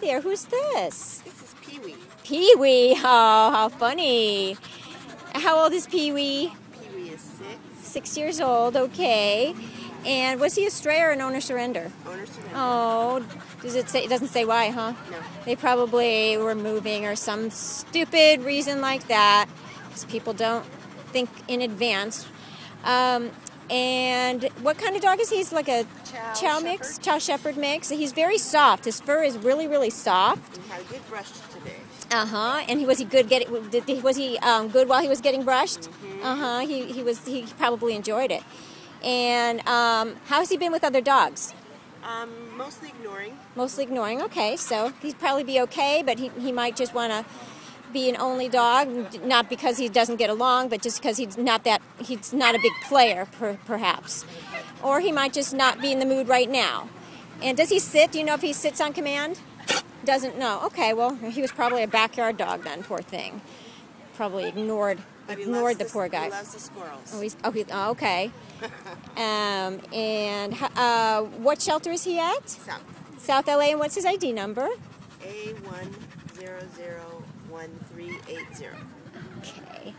there. Who's this? This is Pee Wee. Pee Wee. Oh, how funny. How old is Pee Wee? Pee Wee is six. Six years old. Okay. And was he a stray or an owner surrender? Owner surrender. Oh, does it say? It doesn't say why, huh? No. They probably were moving or some stupid reason like that, because people don't think in advance. Um, and what kind of dog is he? He's like a Chow chow mix, chow shepherd mix. He's very soft. His fur is really, really soft. We had a good brush today. Uh huh. And he was he good getting? Did, was he um, good while he was getting brushed? Mm-hmm. Uh huh. He he was he probably enjoyed it. And um, how has he been with other dogs? Um, mostly ignoring. Mostly ignoring. Okay, so he'd probably be okay, but he, he might just want to be an only dog, not because he doesn't get along, but just because he's not that he's not a big player, per, perhaps, or he might just not be in the mood right now. And does he sit? Do you know if he sits on command? Doesn't know. Okay, well he was probably a backyard dog then. Poor thing. Probably ignored ignored the the, poor guy. He loves the squirrels. Oh, he's, oh, he, oh, okay. um, and uh, what shelter is he at? South. South LA, and what's his ID number? A one zero zero one three eight zero. Okay.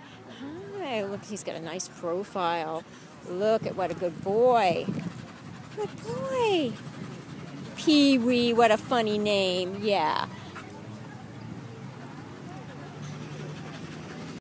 Hi, look, he's got a nice profile. Look at what a good boy. Good boy. Pee Wee, what a funny name. Yeah.